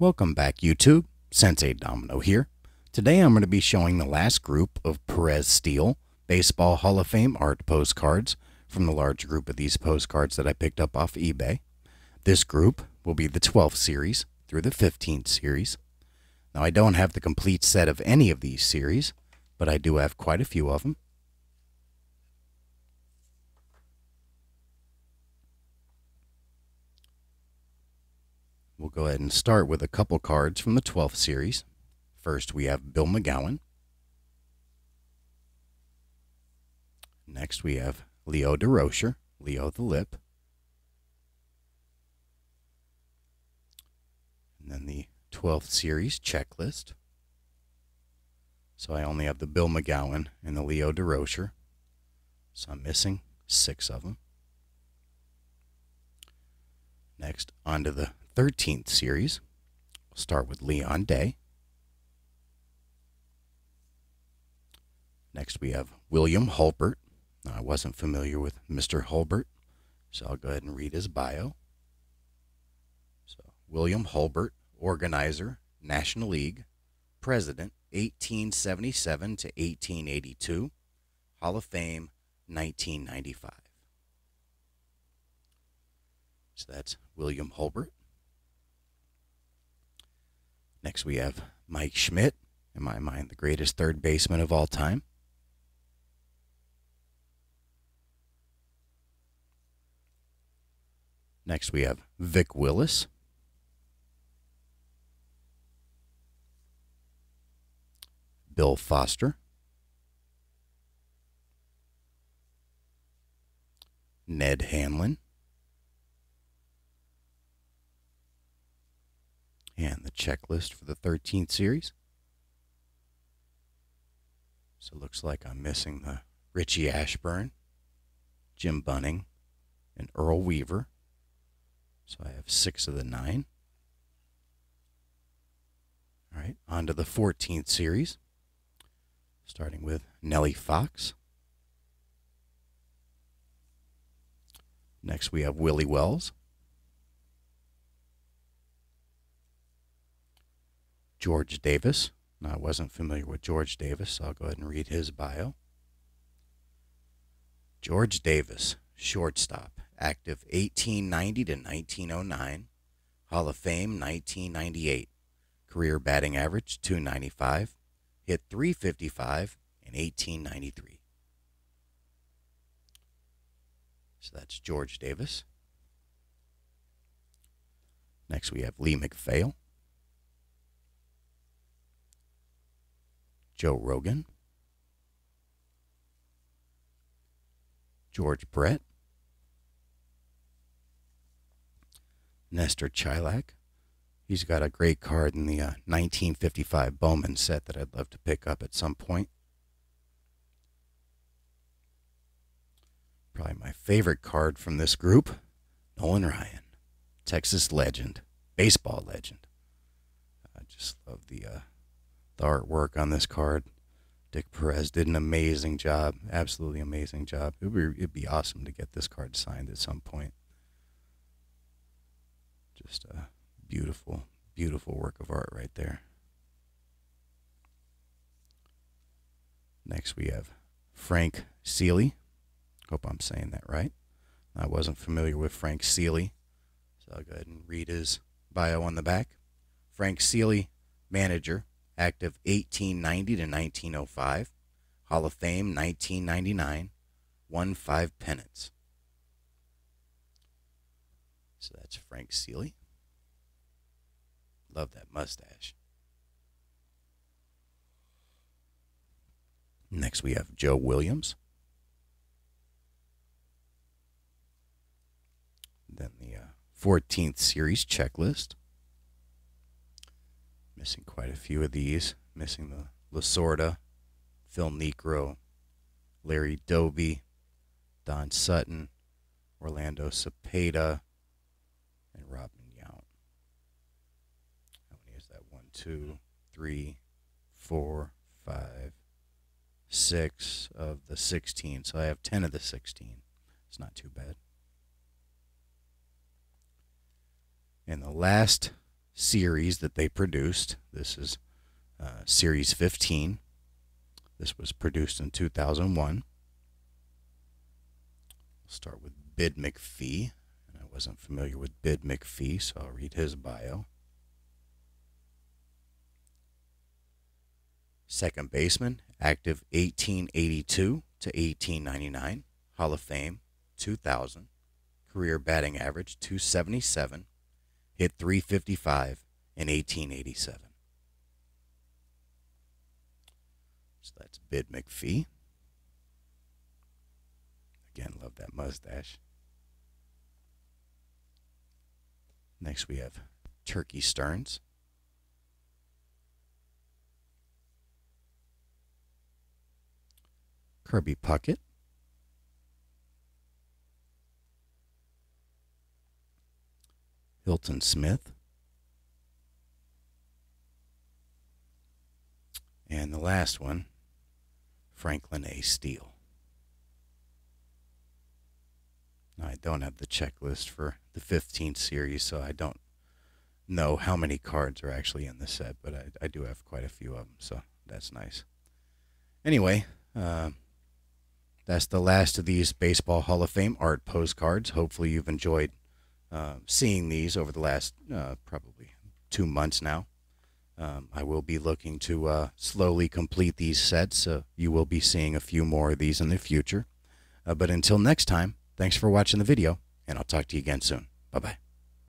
Welcome back, YouTube. Sensei Domino here. Today I'm going to be showing the last group of Perez Steele Baseball Hall of Fame art postcards from the large group of these postcards that I picked up off eBay. This group will be the 12th series through the 15th series. Now, I don't have the complete set of any of these series, but I do have quite a few of them. We'll go ahead and start with a couple cards from the 12th series. First, we have Bill McGowan. Next, we have Leo Durocher, Leo the Lip. And then the 12th series checklist. So I only have the Bill McGowan and the Leo Durocher. So I'm missing six of them. Next, onto the 13th series. We'll start with Leon Day. Next, we have William Hulbert. Now, I wasn't familiar with Mr. Hulbert, so I'll go ahead and read his bio. So, William Hulbert, organizer, National League, president, 1877 to 1882, Hall of Fame, 1995. So that's William Hulbert. Next, we have Mike Schmidt, in my mind, the greatest third baseman of all time. Next, we have Vic Willis. Bill Foster. Ned Hanlon. And the checklist for the 13th series. So it looks like I'm missing the Richie Ashburn, Jim Bunning, and Earl Weaver. So I have six of the nine. All right, on to the 14th series, starting with Nellie Fox. Next, we have Willie Wells. George Davis. Now, I wasn't familiar with George Davis, so I'll go ahead and read his bio. George Davis, shortstop, active 1890 to 1909, Hall of Fame 1998, career batting average 295, hit 355 in 1893. So that's George Davis. Next we have Lee MacPhail. Joe Rogan. George Brett. Nestor Chylak. He's got a great card in the uh, 1955 Bowman set that I'd love to pick up at some point. Probably my favorite card from this group, Nolan Ryan, Texas legend, baseball legend. I just love the uh, the artwork on this card. Dick Perez did an amazing job, absolutely amazing job. It would be, it'd be awesome to get this card signed at some point. Just a beautiful, beautiful work of art right there. Next, we have Frank Selee. Hope I'm saying that right. I wasn't familiar with Frank Selee, so I'll go ahead and read his bio on the back. Frank Selee, manager, active 1890 to 1905, Hall of Fame 1999, won five pennants. So that's Frank Selee. Love that mustache. Next, we have Joe Williams. Then the uh, 14th series checklist. Missing quite a few of these. Missing the Lasorda, Phil Niekro, Larry Doby, Don Sutton, Orlando Cepeda, and Robin Yount. How many is that? One, two, three, four, five, six of the 16. So I have 10 of the 16. It's not too bad. And the last series that they produced. This is uh, Series 15. This was produced in 2001. We'll start with Bid McPhee. And I wasn't familiar with Bid McPhee, so I'll read his bio. Second baseman, active 1882 to 1899, Hall of Fame 2000, career batting average 277, hit 355 in 1887. So that's Bid McPhee. Again, love that mustache. Next, we have Turkey Stearnes. Kirby Puckett. Hilton Smith. And the last one, Franklin A. Steele. I don't have the checklist for the 15th series, so I don't know how many cards are actually in the set, but I, I do have quite a few of them, so that's nice. Anyway, uh, that's the last of these Baseball Hall of Fame art postcards. Hopefully, you've enjoyed uh, seeing these over the last uh, probably two months now. Um, I will be looking to uh, slowly complete these sets, so you will be seeing a few more of these in the future. Uh, but until next time, thanks for watching the video, and I'll talk to you again soon. Bye bye.